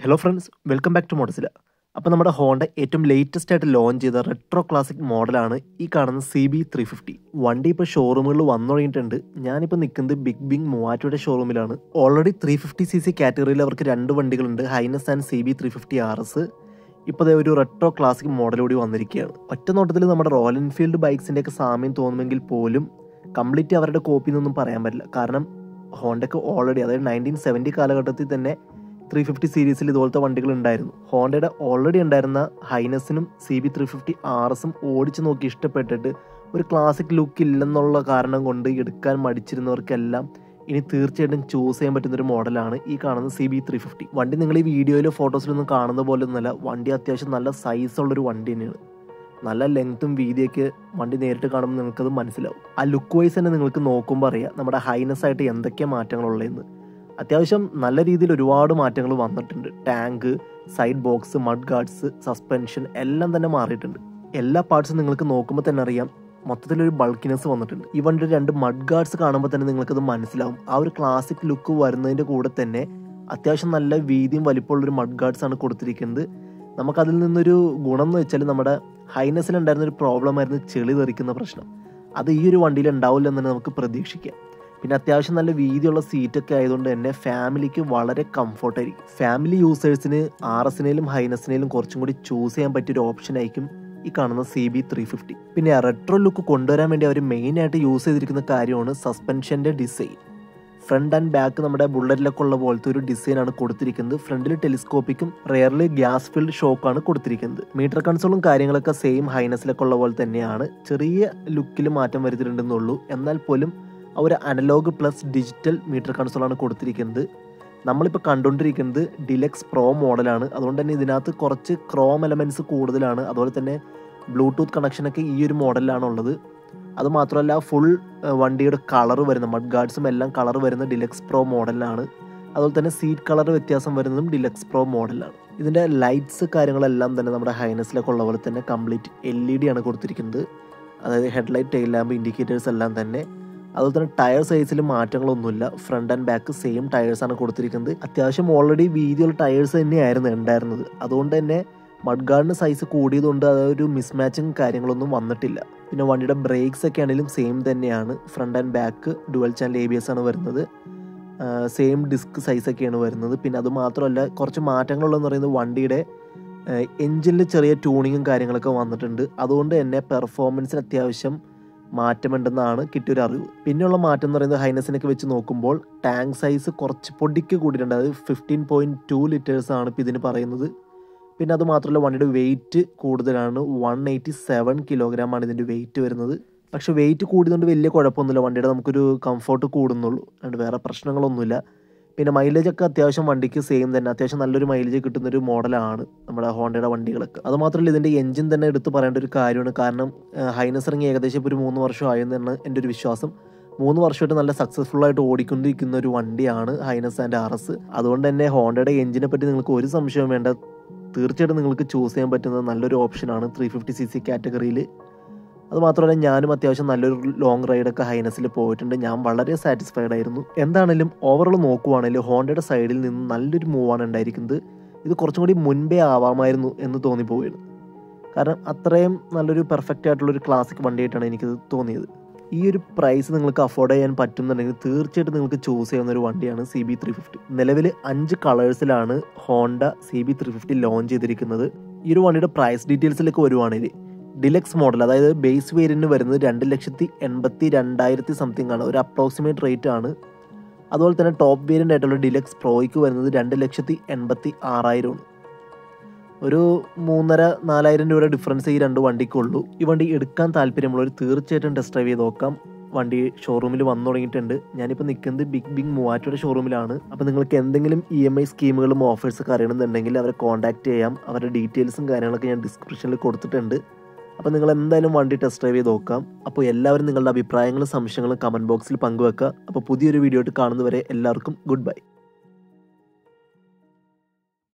Hello friends welcome back to മോഡസില അപ്പോൾ നമ്മുടെ Honda ഏറ്റവും ലേറ്റസ്റ്റ് ആയിട്ട് ലോഞ്ച് ചെയ്ത റെട്രോ ക്ലാസിക് മോഡലാണ് ഈ കാണുന്ന സി ബി ത്രീ ഫിഫ്റ്റി വണ്ടി ഇപ്പോൾ ഷോറൂമുകളിൽ വന്നു തുടങ്ങിയിട്ടുണ്ട്. ഞാനിപ്പോൾ നിൽക്കുന്നത് ബിഗ് ബിങ് മൂവാറ്റോയുടെ ഷോറൂമിലാണ് already three fifty C C കാറ്റഗറിയിൽ അവർക്ക് രണ്ട് വണ്ടികളുണ്ട്. Highness and C B three fifty R S ഇപ്പോൾ ഒരു റെട്രോ ക്ലാസിക് മോഡലൂടി വന്നിരിക്കുകയാണ്. ഒറ്റ നോട്ടത്തിൽ നമ്മുടെ റോയൽ എൻഫീൽഡ് ബൈക്സിന്റെയൊക്കെ സാമ്യം തോന്നുമെങ്കിൽ പോലും കംപ്ലീറ്റ് അവരുടെ കോപ്പി എന്നൊന്നും പറയാൻ പറ്റില്ല. കാരണം ഹോണ്ടയ്ക്ക് ഓൾറെഡി അതായത് നയന്റീൻ സെവന്റി കാലഘട്ടത്തിൽ തന്നെ ത്രീ ഫിഫ്റ്റി സീരീസിൽ ഇതുപോലത്തെ വണ്ടികൾ ഉണ്ടായിരുന്നു. ഹോണ്ടയുടെ ഓൾറെഡി ഉണ്ടായിരുന്ന ഹൈനസിനും C B three fifty R എസും ഓടിച്ചു നോക്കി ഇഷ്ടപ്പെട്ടിട്ട് ഒരു ക്ലാസിക് ലുക്ക് ഇല്ലെന്നുള്ള കാരണം കൊണ്ട് എടുക്കാൻ മടിച്ചിരുന്നവർക്കെല്ലാം ഇനി തീർച്ചയായിട്ടും ചൂസ് ചെയ്യാൻ പറ്റുന്ന ഒരു മോഡലാണ് ഈ കാണുന്ന സി ബി ത്രീ ഫിഫ്റ്റി വണ്ടി നിങ്ങൾ ഈ വീഡിയോയിലോ ഫോട്ടോസിലൊന്നും കാണുന്ന പോലെ ഒന്നുമല്ല വണ്ടി അത്യാവശ്യം നല്ല സൈസുള്ളൊരു വണ്ടി തന്നെയാണ്. നല്ല ലെങ്ത്തും വീതിയൊക്കെ വണ്ടി നേരിട്ട് കാണുമ്പോൾ നിങ്ങൾക്കത് മനസ്സിലാവും. ആ ലുക്ക് വൈസ് തന്നെ നിങ്ങൾക്ക് നോക്കുമ്പോൾ അറിയാം നമ്മുടെ ഹൈനസ് ആയിട്ട് എന്തൊക്കെ മാറ്റങ്ങളുള്ളതെന്ന്. അത്യാവശ്യം നല്ല രീതിയിൽ ഒരുപാട് മാറ്റങ്ങൾ വന്നിട്ടുണ്ട്. Tank side box mud guards suspension എല്ലാം തന്നെ മാറിയിട്ടുണ്ട്. എല്ലാ പാർട്സും നിങ്ങൾക്ക് നോക്കുമ്പോൾ തന്നെ അറിയാം മൊത്തത്തിലൊരു ബൾക്കിനെസ് വന്നിട്ടുണ്ട്. ഈ വണ്ടിയുടെ രണ്ട് മഡ് ഗാർഡ്സ് കാണുമ്പോൾ തന്നെ നിങ്ങൾക്കത് മനസ്സിലാവും. ആ ഒരു ക്ലാസിക് ലുക്ക് വരുന്നതിന്റെ കൂടെ തന്നെ അത്യാവശ്യം നല്ല വീതിയും വലിപ്പമുള്ളൊരു മഡ് ഗാർഡ്സ് ആണ് കൊടുത്തിരിക്കുന്നത്. നമുക്കതിൽ നിന്നൊരു ഗുണം എന്ന് വെച്ചാൽ നമ്മുടെ ഹൈനസിലുണ്ടായിരുന്ന ഒരു പ്രോബ്ലം ആയിരുന്നു ചെളി തെറിക്കുന്ന പ്രശ്നം. അത് ഈ ഒരു വണ്ടിയിൽ ഉണ്ടാവില്ല എന്ന് തന്നെ നമുക്ക് പ്രതീക്ഷിക്കാം. പിന്നെ അത്യാവശ്യം നല്ല വീതിയുള്ള സീറ്റൊക്കെ ആയതുകൊണ്ട് തന്നെ ഫാമിലിക്ക് വളരെ കംഫർട്ടായിരിക്കും ഫാമിലി യൂസേഴ്സിന് ആർ എസിനേലും ഹൈനസിനേലും കുറച്ചും കൂടി ചൂസ് ചെയ്യാൻ പറ്റിയൊരു ഓപ്ഷൻ ആയിരിക്കും ഈ കാണുന്ന സി ബി ത്രീ ഫിഫ്റ്റി പിന്നെ റെട്രോ ലുക്ക് കൊണ്ടുവരാൻ വേണ്ടി അവർ മെയിനായിട്ട് യൂസ് ചെയ്തിരിക്കുന്ന കാര്യമാണ് സസ്പെൻഷന്റെ ഡിസൈൻ ഫ്രണ്ട് ആൻഡ് ബാക്ക് നമ്മുടെ ബുള്ളറ്റിലൊക്കെ ഉള്ള പോലത്തെ ഒരു ഡിസൈൻ ആണ് കൊടുത്തിരിക്കുന്നത്. ഫ്രണ്ടിൽ ടെലിസ്കോപ്പിക്കും റെയറിൽ ഗ്യാസ് ഫിൽഡ് ഷോക്കാണ് കൊടുത്തിരിക്കുന്നത്. മീറ്റർ കൺസോളും കാര്യങ്ങളൊക്കെ സെയിം ഹൈനസിലൊക്കെ ഉള്ള പോലെ തന്നെയാണ്. ചെറിയ ലുക്കിൽ മാറ്റം വരുത്തിയിട്ടുണ്ടെന്നുള്ളൂ. എന്നാൽ പോലും ഒരു അനലോഗ് പ്ലസ് ഡിജിറ്റൽ മീറ്റർ കൺസോളാണ് കൊടുത്തിരിക്കുന്നത്. നമ്മളിപ്പോൾ കണ്ടുകൊണ്ടിരിക്കുന്നത് ഡിലക്സ് പ്രോ മോഡലാണ് അതുകൊണ്ട് തന്നെ ഇതിനകത്ത് കുറച്ച് ക്രോം എലമെന്റ്സ് കൂടുതലാണ്. അതുപോലെ തന്നെ ബ്ലൂടൂത്ത് കണക്ഷനൊക്കെ ഈ ഒരു മോഡലിലാണ് ഉള്ളത്. അതുമാത്രമല്ല ഫുൾ വണ്ടിയുടെ കളർ വരുന്ന മഡ് ഗാർഡ്സും എല്ലാം കളർ വരുന്ന ഡിലക്സ് പ്രോ മോഡലാണ് അതുപോലെ തന്നെ സീറ്റ് കളർ വ്യത്യാസം വരുന്നതും ഡിലക്സ് പ്രോ മോഡലാണ് ഇതിന്റെ ലൈറ്റ്സ് കാര്യങ്ങളെല്ലാം തന്നെ നമ്മുടെ ഹൈനസിലൊക്കെ ഉള്ള പോലെ തന്നെ കംപ്ലീറ്റ് എൽ ഇ ഡി ആണ് കൊടുത്തിരിക്കുന്നത്. അതായത് ഹെഡ്ലൈറ്റ് ടെയിൽ ലാമ്പ് ഇൻഡിക്കേറ്റേഴ്സ് എല്ലാം തന്നെ. അതുപോലെ തന്നെ ടയർ സൈസിൽ മാറ്റങ്ങളൊന്നുമില്ല. ഫ്രണ്ട് ആൻഡ് ബാക്ക് സെയിം ടയേഴ്സാണ് കൊടുത്തിരിക്കുന്നത്. അത്യാവശ്യം ഓൾറെഡി വീതിയുള്ള ടയേഴ്സ് തന്നെയായിരുന്നു ഉണ്ടായിരുന്നത്. അതുകൊണ്ട് തന്നെ മഡ് ഗാർഡിന് സൈസ് കൂടിയതുകൊണ്ട് അതൊരു മിസ്മാച്ചിങ് കാര്യങ്ങളൊന്നും വന്നിട്ടില്ല. പിന്നെ വണ്ടിയുടെ ബ്രേക്സ് ഒക്കെ ആണെങ്കിലും സെയിം തന്നെയാണ്. Front and back dual channel A B S ആണ് വരുന്നത്. സെയിം ഡിസ്ക് സൈസ് ഒക്കെയാണ് വരുന്നത്. പിന്നെ അത് മാത്രമല്ല കുറച്ച് മാറ്റങ്ങളുള്ളതെന്ന് പറയുന്നത് വണ്ടിയുടെ എഞ്ചിനിൽ ചെറിയ ട്യൂണിങ്ങും കാര്യങ്ങളൊക്കെ വന്നിട്ടുണ്ട്. അതുകൊണ്ട് തന്നെ പെർഫോമൻസിന് അത്യാവശ്യം മാറ്റമുണ്ടെന്നാണ് കിട്ടിയൊരു അറിവ്. പിന്നെയുള്ള മാറ്റം എന്ന് പറയുന്നത് ഹൈനസിനൊക്കെ വെച്ച് നോക്കുമ്പോൾ ടാങ്ക് സൈസ് കുറച്ച് പൊടിക്ക് കൂടിയിട്ടുണ്ട്. അതായത് ഫിഫ്റ്റീൻ പോയിന്റ് ടു ലിറ്റേഴ്സ് ആണ് ഇപ്പോൾ ഇതിന് പറയുന്നത്. പിന്നെ അത് മാത്രമല്ല വണ്ടിയുടെ വെയിറ്റ് കൂടുതലാണ്. വൺ എയ്റ്റി സെവൻ കിലോഗ്രാം ആണ് ഇതിന്റെ വെയിറ്റ് വരുന്നത്. പക്ഷേ വെയിറ്റ് കൂടിയതുകൊണ്ട് വലിയ കുഴപ്പമൊന്നുമില്ല. വണ്ടിയുടെ നമുക്കൊരു കംഫോർട്ട് കൂടുന്നുള്ളൂ. അതുകൊണ്ട് വേറെ പ്രശ്നങ്ങളൊന്നുമില്ല. പിന്നെ മൈലേജ് ഒക്കെ അത്യാവശ്യം വണ്ടിക്ക് സെയിം തന്നെ. അത്യാവശ്യം നല്ലൊരു മൈലേജ് കിട്ടുന്ന ഒരു മോഡലാണ് നമ്മുടെ ഹോണ്ടയുടെ വണ്ടികളൊക്കെ. അതുമാത്രമല്ല ഇതിന്റെ എഞ്ചിൻ തന്നെ എടുത്ത് പറയേണ്ട ഒരു കാര്യമാണ്. കാരണം ഹൈനസ് ഇറങ്ങി ഏകദേശം ഇപ്പോൾ ഒരു മൂന്ന് വർഷം ആയെന്നാണ് എന്റെ ഒരു വിശ്വാസം. മൂന്ന് വർഷമായിട്ട് നല്ല സക്സസ്ഫുൾ ആയിട്ട് ഓടിക്കൊണ്ടിരിക്കുന്ന ഒരു വണ്ടിയാണ് ഹൈനസ് ആൻഡ് ആർ എസ് അതുകൊണ്ട് തന്നെ ഹോണ്ടയുടെ എഞ്ചിനെ പറ്റി നിങ്ങൾക്ക് ഒരു സംശയവും വേണ്ട. തീർച്ചയായിട്ടും നിങ്ങൾക്ക് ചൂസ് ചെയ്യാൻ പറ്റുന്ന നല്ലൊരു ഓപ്ഷനാണ് ത്രീ ഫിഫ്റ്റി സി സി കാറ്റഗറിയിൽ അത് മാത്രമല്ല ഞാനും അത്യാവശ്യം നല്ലൊരു ലോങ് റൈഡൊക്കെ ഹൈനസിൽ പോയിട്ടുണ്ട്. ഞാൻ വളരെ സാറ്റിസ്ഫൈഡ് ആയിരുന്നു. എന്താണെങ്കിലും ഓവറോൾ നോക്കുവാണെങ്കിൽ ഹോണ്ടയുടെ സൈഡിൽ നിന്ന് നല്ലൊരു മൂവാണ് ഉണ്ടായിരിക്കുന്നത്. ഇത് കുറച്ചും കൂടി മുൻപേ ആവാമായിരുന്നു എന്ന് തോന്നിപ്പോവുകയാണ്. കാരണം അത്രയും നല്ലൊരു പെർഫെക്റ്റ് ആയിട്ടുള്ളൊരു ക്ലാസിക് വണ്ടിയായിട്ടാണ് എനിക്കത് തോന്നിയത്. ഈ ഒരു പ്രൈസ് നിങ്ങൾക്ക് അഫോർഡ് ചെയ്യാൻ പറ്റുന്നുണ്ടെങ്കിൽ തീർച്ചയായിട്ടും നിങ്ങൾക്ക് ചൂസ് ചെയ്യുന്ന ഒരു വണ്ടിയാണ് സി ബി ത്രീ ഫിഫ്റ്റി നിലവിൽ അഞ്ച് കളേഴ്സിലാണ് Honda C B three fifty launch ചെയ്തിരിക്കുന്നത്. ഈ ഒരു വണ്ടിയുടെ പ്രൈസ് ഡീറ്റെയിൽസിലേക്ക് വരുവാണെങ്കിൽ ഡിലക്സ് മോഡൽ അതായത് ബേസ് വേരിയന്റ് വരുന്നത് രണ്ട് ലക്ഷത്തി എൺപത്തി രണ്ടായിരത്തി സംതിങ് ആണ്. ഒരു അപ്രോക്സിമേറ്റ് റേറ്റ് ആണ്. അതുപോലെ തന്നെ ടോപ്പ് വേരിയന്റ് ആയിട്ടുള്ള ഡിലക്സ് പ്രോയ്ക്ക് വരുന്നത് രണ്ട് ലക്ഷത്തി എൺപത്തി ആറായിരമാണ് ഒരു മൂന്നര നാലായിരം രൂപയുടെ ഡിഫറൻസ് ഈ രണ്ട് വണ്ടിക്കുള്ളൂ ഈ വണ്ടി എടുക്കാൻ താല്പര്യമുള്ളവർ തീർച്ചയായിട്ടും ടെസ്റ്റ് ഡ്രൈവ് ചെയ്ത് നോക്കാം. വണ്ടി ഷോറൂമിൽ വന്നു തുടങ്ങിയിട്ടുണ്ട്. ഞാനിപ്പോൾ നിൽക്കുന്നത് ബിഗ് ബിഗ് മൂവാറ്റയുടെ ഷോറൂമിലാണ് അപ്പോൾ നിങ്ങൾക്ക് എന്തെങ്കിലും ഇ എം ഐ സ്കീമുകളും ഓഫേഴ്സൊക്കെ അറിയണമെന്നുണ്ടെങ്കിൽ അവരെ കോൺടാക്ട് ചെയ്യാം. അവരുടെ ഡീറ്റെയിൽസും കാര്യങ്ങളൊക്കെ ഞാൻ ഡിസ്ക്രിപ്ഷനിൽ കൊടുത്തിട്ടുണ്ട്. അപ്പോൾ നിങ്ങൾ എന്തായാലും വണ്ടി ടെസ്റ്റ് ഡ്രൈവ് ചെയ്ത് നോക്കാം. അപ്പോൾ എല്ലാവരും നിങ്ങളുടെ അഭിപ്രായങ്ങളും സംശയങ്ങളും കമന്റ് ബോക്സിൽ പങ്കുവെക്കുക. അപ്പോൾ പുതിയൊരു വീഡിയോ ആയിട്ട് കാണുന്നവരെ എല്ലാവർക്കും ഗുഡ് ബൈ